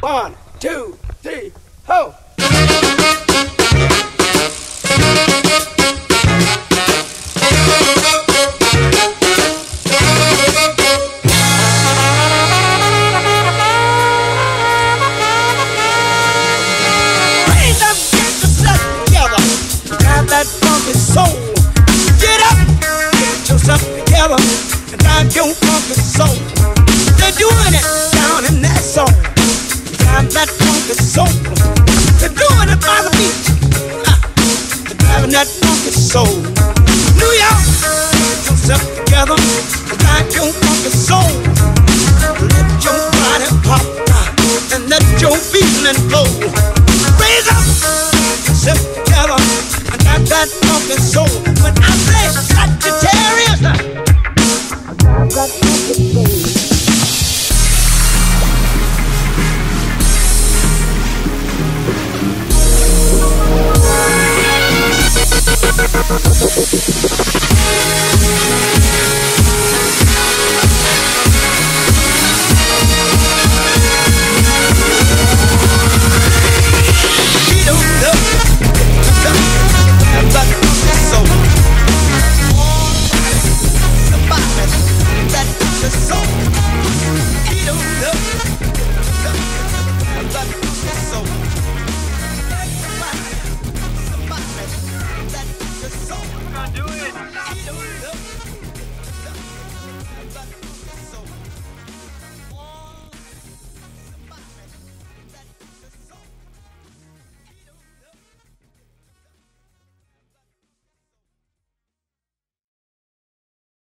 One, two, three, ho! Get yourself together. Drive that funky soul. Get up, get yourself together. And drive your funky soul. They're doing it down in soul. They're doing it by the beach. Ha. They're driving that funky soul. New York, get yourself together. And drive your funky soul. Let your body pop. ah, And let your feeling flow. Raise up, sit together, and got that funky soul. When I say Sagittarius, gonna do it.